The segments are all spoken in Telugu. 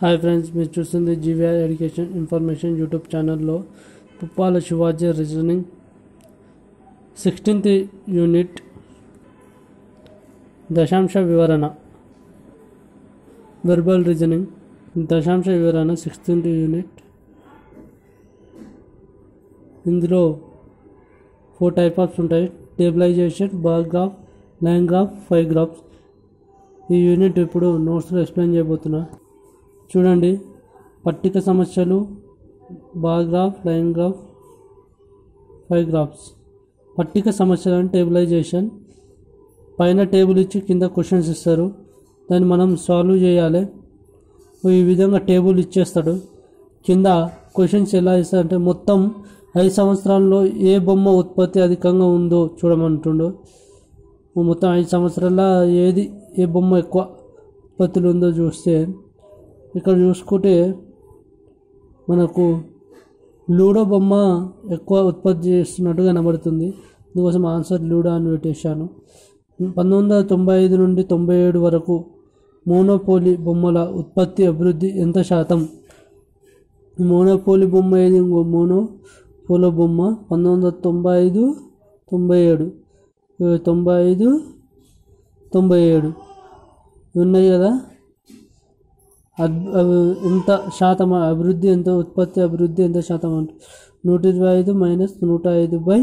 హాయ్ ఫ్రెండ్స్ మీరు చూస్తుంది జీవీఆర్ ఎడ్యుకేషన్ ఇన్ఫర్మేషన్ యూట్యూబ్ ఛానల్లో Puppala Shivaji reasoning sixteenth unit దశాంశ వివరణ. వెర్బల్ రీజనింగ్ దశాంశ వివరణ సిక్స్టీన్త్ యూనిట్ ఇందులో ఫోర్ టైప్ ఆఫ్స్ ఉంటాయి. Tabulation bar graph line graph five graphs ఈ యూనిట్ ఇప్పుడు నోట్స్లో ఎక్స్ప్లెయిన్ చేయబోతున్నా. చూడండి. పట్టిక సమస్యలు bar graph line graph five graphs పట్టిక సమస్యలు అంటే పైన టేబుల్ ఇచ్చి కింద క్వశ్చన్స్ ఇస్తారు. దాన్ని మనం సాల్వ్ చేయాలి. ఈ విధంగా టేబుల్ ఇచ్చేస్తాడు. కింద క్వశ్చన్స్ ఎలా ఇస్తారంటే మొత్తం ఐదు సంవత్సరాల్లో ఏ బొమ్మ ఉత్పత్తి అధికంగా ఉందో చూడమంటుండో. మొత్తం ఐదు సంవత్సరాల ఏది ఏ బొమ్మ ఎక్కువ ఉత్పత్తులు ఉందో చూస్తే ఇక్కడ చూసుకుంటే మనకు లూడో బొమ్మ ఎక్కువ ఉత్పత్తి చేస్తున్నట్టు కనబడుతుంది. అందుకోసం ఆన్సర్ లూడో అని పెట్టేశాను. పంతొమ్మిది వందల తొంభై ఐదు నుండి తొంభై ఏడు వరకు మోనోపోలి బొమ్మల ఉత్పత్తి అభివృద్ధి ఎంత శాతం? మోనోపోలి బొమ్మ ఏది? ఇంకో మోనోపోలో బొమ్మ పంతొమ్మిది వందల తొంభై ఐదు తొంభై ఏడు. తొంభై ఐదు తొంభై ఏడు. ఉన్నాయి కదా? ఎంత శాతం అభివృద్ధి ఎంత ఉత్పత్తి అభివృద్ధి ఎంత శాతం అంటే నూట ఇరవై ఐదు మైనస్ నూట ఐదు బై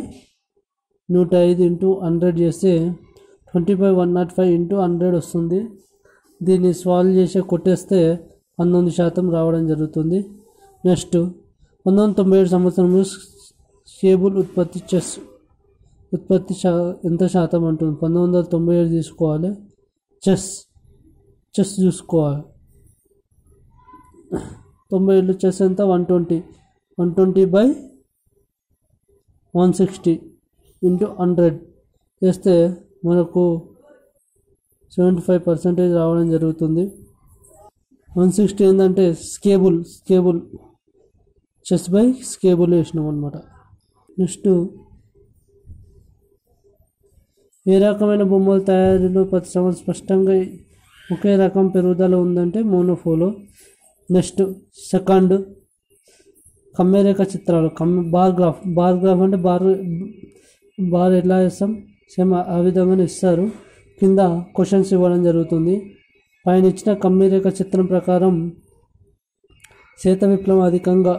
నూట ఐదు ఇంటూ హండ్రెడ్ చేస్తే twenty five one not five into hundred వస్తుంది. దీన్ని సాల్వ్ చేసి కొట్టేస్తే పంతొమ్మిది శాతం రావడం జరుగుతుంది. నెక్స్ట్ పంతొమ్మిది వందల తొంభై ఏడు సంవత్సరంలో కేబుల్ ఉత్పత్తి చెస్ ఉత్పత్తి శా ఎంత శాతం అంటుంది? పంతొమ్మిది వందల తొంభై ఏడు తీసుకోవాలి. చెస్ చెస్ చూసుకోవాలి. తొంభై ఏళ్ళు chess one twenty. One twenty by one sixty into hundred చేస్తే మనకు సెవెంటీ ఫైవ్ పర్సెంటేజ్ రావడం జరుగుతుంది. వన్ సిక్స్టీ ఏంటంటే స్కేబుల్ స్కేబుల్ చెస్ బై స్కేబుల్ వేసినాం అనమాట నెక్స్ట్ ఏ రకమైన బొమ్మల తయారీలో ప్రతి సంవత్సరం స్పష్టంగా ఒకే రకం పెరుగుదల ఉందంటే మోనోఫోలో. నెక్స్ట్ సెకండ్ కమ్మెరేఖ చిత్రాలు. కమ్మ బార్ గ్రాఫ్. బార్ గ్రాఫ్ అంటే బార్ బార్ ఎట్లా వేస్తాం సేమ్ ఆ విధంగానే ఇస్తారు. కింద క్వశ్చన్స్ ఇవ్వడం జరుగుతుంది. పైన ఇచ్చిన కమ్మిరేఖ చిత్రం ప్రకారం శ్వేత విప్లవం అధికంగా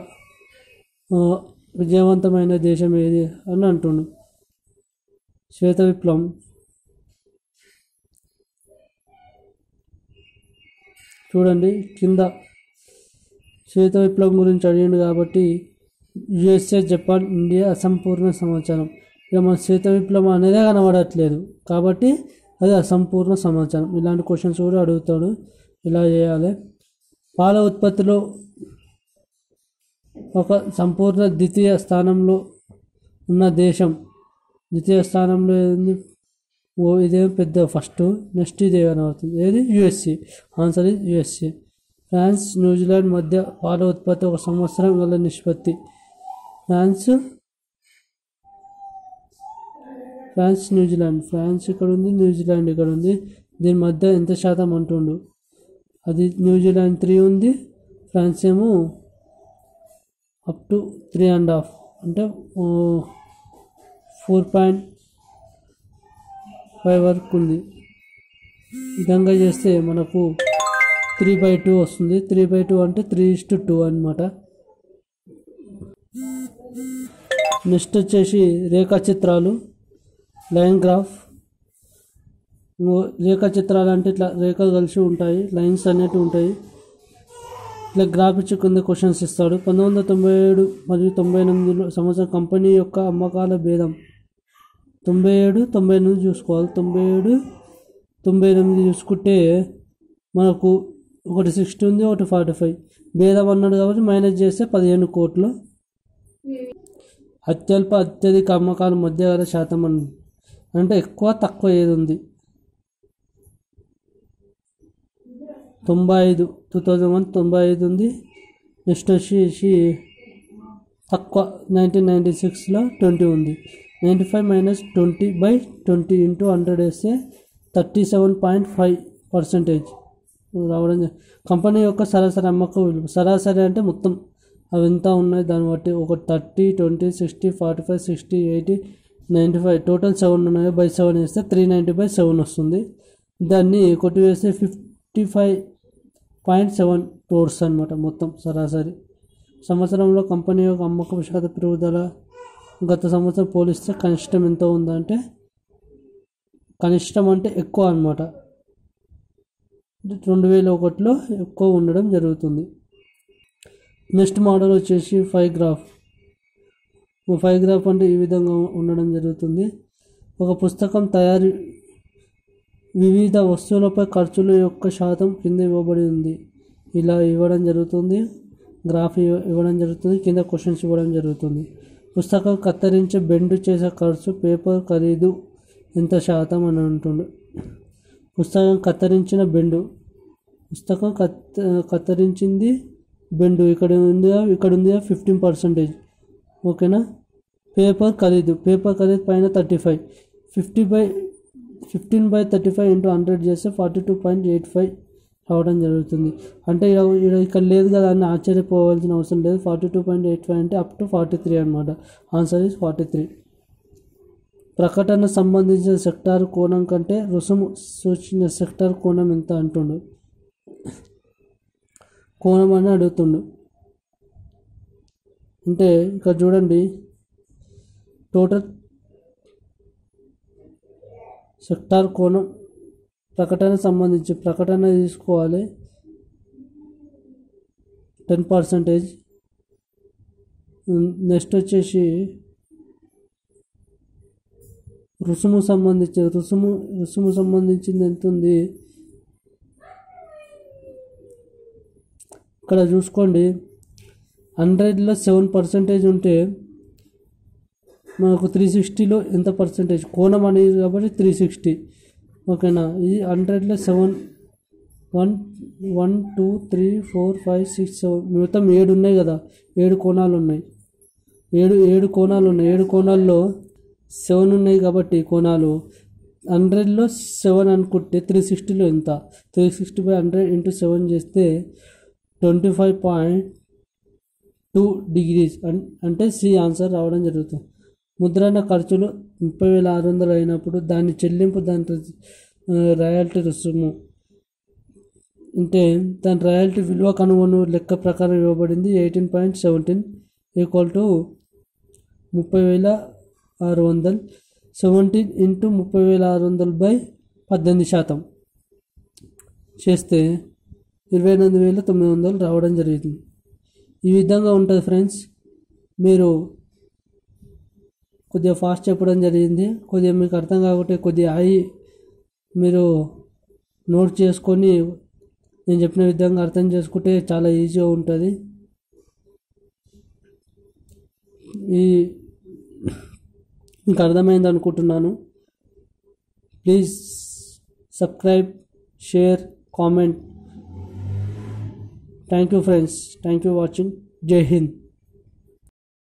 విజయవంతమైన దేశం ఏది అని అంటుండు. శ్వేత విప్లవం. చూడండి కింద శ్వేత విప్లవం గురించి అడిగిండు కాబట్టి యుఎస్ఏ జపాన్ ఇండియా అసంపూర్ణ సమాచారం. ఇక మన శ్వేత విప్లవం అనేదే కనబడట్లేదు కాబట్టి అది అసంపూర్ణ సమాచారం. ఇలాంటి క్వశ్చన్స్ కూడా అడుగుతాడు. ఇలా చేయాలి. పాల ఉత్పత్తిలో ఒక సంపూర్ణ ద్వితీయ స్థానంలో ఉన్న దేశం. ద్వితీయ స్థానంలో ఏంది? ఓ ఇదేం పెద్ద ఫస్ట్ నెక్స్ట్ ఇదే అవుతుంది ఏది? యుఎస్సి ఆన్సర్ ఇది యుఎస్ఏ. ఫ్రాన్స్ న్యూజిలాండ్ మధ్య పాల ఉత్పత్తి ఒక సంవత్సరం గల నిష్పత్తి. France France New Zealand. ఫ్రాన్స్ ఇక్కడ ఉంది న్యూజిలాండ్ ఇక్కడ ఉంది దీని మధ్య ఎంత శాతం అంటుండు? అది న్యూజిలాండ్ త్రీ ఉంది ఫ్రాన్స్ ఏమో up to three and half. అంటే ఫోర్ పాయింట్ ఫైవ్ వరకు ఉంది. విధంగా చేస్తే మనకు త్రీ బై టూ వస్తుంది. త్రీ బై టూ అంటే త్రీ ఇస్ టు టూ అనమాట నెక్స్ట్ వచ్చేసి రేఖాచిత్రాలు. Line graph. రేఖాచిత్రాలు అంటే ఇట్లా రేఖలు కలిసి ఉంటాయి. లైన్స్ అనేటివి ఉంటాయి. ఇట్లా గ్రాఫ్ ఇచ్చి కింద క్వశ్చన్స్ ఇస్తాడు. పంతొమ్మిది వందల తొంభై ఏడు మరియు తొంభై ఎనిమిదిలో సంవత్సరం కంపెనీ యొక్క అమ్మకాల భేదం. తొంభై ఏడు తొంభై ఎనిమిది చూసుకోవాలి. తొంభై ఏడు తొంభై ఎనిమిది చూసుకుంటే మనకు ఒకటి సిక్స్టీ ఉంది ఒకటి ఫార్టీ ఫైవ్ భేదం అన్నాడు కాబట్టి మైనస్ చేస్తే పదిహేను కోట్లు. అత్యల్ప అత్యధిక అమ్మకాల మధ్య గల శాతం అని అంటే ఎక్కువ తక్కువ ఏది ఉంది? తొంభై ఐదు. టూ థౌజండ్ వన్ తొంభై ఐదు ఉంది. నెక్స్ట్ వచ్చేసి తక్కువ నైన్టీన్ నైంటీ సిక్స్లో ట్వంటీ ఉంది. Ninety five minus twenty by twenty into hundred వేస్తే thirty seven point five percentage రావడం కంపెనీ యొక్క సరాసరి అమ్మకం విలువ సరాసరి అంటే మొత్తం అవి ఎంత ఉన్నాయి దాన్ని బట్టి ఒక thirty twenty sixty forty five sixty eighty ninety five total seven ఉన్నాయి. బై సెవెన్ వేస్తే త్రీ నైంటీ బై సెవెన్ వస్తుంది. దాన్ని కొట్టివేస్తే fifty five point seven crores అనమాట మొత్తం సరాసరి. సంవత్సరంలో కంపెనీ యొక్క అమ్మకం శాతం పెరుగుదల గత సంవత్సరం పోలిస్తే కనిష్టం ఎంత ఉందంటే కనిష్టం అంటే ఎక్కువ అనమాట రెండు వేల ఒకటిలో ఎక్కువ ఉండడం జరుగుతుంది. నెక్స్ట్ మోడల్ వచ్చేసి ఫైవ్ గ్రాఫ్. ఫైవ్ గ్రాఫ్ అంటే ఈ విధంగా ఉండడం జరుగుతుంది. ఒక పుస్తకం తయారీ వివిధ వస్తువులపై ఖర్చుల యొక్క శాతం కింద ఇవ్వబడి ఉంది. ఇలా ఇవ్వడం జరుగుతుంది. గ్రాఫ్ ఇవ్వ- ఇవ్వడం జరుగుతుంది. కింద క్వశ్చన్స్ ఇవ్వడం జరుగుతుంది. పుస్తకం కత్తిరించే బెండ్ చేసే ఖర్చు పేపర్ ఖరీదు ఎంత శాతం అని అంటుండు. పుస్తకం కత్తిరించిన బెండు. పుస్తకం కత్ కత్తిరించింది బెండు. ఇక్కడ ఉంది ఇక్కడ ఉంది ఫిఫ్టీన్ పర్సెంటేజ్ ఓకేనా? పేపర్ ఖరీదు. పేపర్ ఖరీదు పైన thirty five fifty by fifteen by thirty five into hundred చేస్తే forty two point eight five రావడం జరుగుతుంది. అంటే ఇక్కడ లేదు కదా అని ఆశ్చర్యపోవాల్సిన అవసరం లేదు. Forty two point eight five అంటే అప్ టు ఫార్టీ త్రీ అనమాట ఆన్సర్ ఈజ్ ఫార్టీ త్రీ ప్రకటన సంబంధించిన సెక్టార్ కోణం కంటే రుసుము సూచించిన సెక్టార్ కోణం ఎంత అంటుండు? కోణం అని అడుగుతుండు. అంటే ఇక్కడ చూడండి టోటల్ సెక్టార్ కోణం ప్రకటన సంబంధించి ప్రకటన తీసుకోవాలి. Ten percentage. నెక్స్ట్ వచ్చేసి రుసుము సంబంధించి రుసుము రుసుము సంబంధించింది ఎంత ఉంది ఇక్కడ చూసుకోండి. హండ్రెడ్లో సెవెన్ పర్సెంటేజ్ ఉంటే మనకు త్రీ సిక్స్టీలో ఎంత పర్సెంటేజ్? కోణం అనేది కాబట్టి త్రీ సిక్స్టీ ఓకేనా? ఈ హండ్రెడ్లో seven one one two three four five six seven మొత్తం ఏడు ఉన్నాయి కదా. ఏడు కోణాలు ఉన్నాయి. ఏడు ఏడు కోణాలు ఉన్నాయి. ఏడు కోణాల్లో సెవెన్ ఉన్నాయి కాబట్టి కోణాలు హండ్రెడ్లో సెవెన్ అనుకుంటే త్రీ సిక్స్టీలో ఎంత? Three sixty by hundred into seven చేస్తే twenty five point two degrees అంటే సి ఆన్సర్ రావడం జరుగుతుంది. ముద్రణ ఖర్చులు ముప్పై వేల ఆరు వందలు అయినప్పుడు దాని చెల్లింపు దాని రాయల్టీ రుసుము. అంటే దాని రాయల్టీ విలువ కనుగొను లెక్క ప్రకారం ఇవ్వబడింది. Eighteen point seventeen equal to ముప్పై వేల ఆరు వందలు. సెవెంటీన్ ఇంటూ ముప్పై వేల ఆరు వందలు బై పద్దెనిమిది శాతం. చేస్తే ఇరవై ఎనిమిది వేల తొమ్మిది వందలు రావడం జరిగింది ఈ విధంగా ఉంటుంది ఫ్రెండ్స్. మీరు కొద్దిగా ఫాస్ట్ చెప్పడం జరిగింది. కొద్దిగా మీకు అర్థం కాకుంటే కొద్దిగా అయి మీరు నోట్ చేసుకొని నేను చెప్పిన విధంగా అర్థం చేసుకుంటే చాలా ఈజీగా ఉంటుంది. ఈ మీకు అర్థమైంది అనుకుంటున్నాను. Please subscribe share comment thank you friends thank you watching Jai Hind